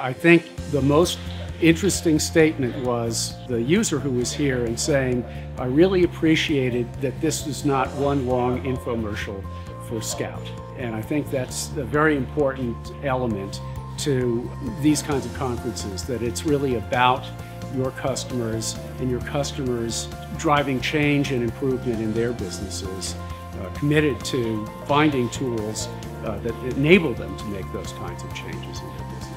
I think the most interesting statement was the user who was here and saying, I really appreciated that this was not one long infomercial for Scout. And I think that's a very important element to these kinds of conferences, that it's really about your customers and your customers driving change and improvement in their businesses, uh, committed to finding tools uh, that enable them to make those kinds of changes in their business.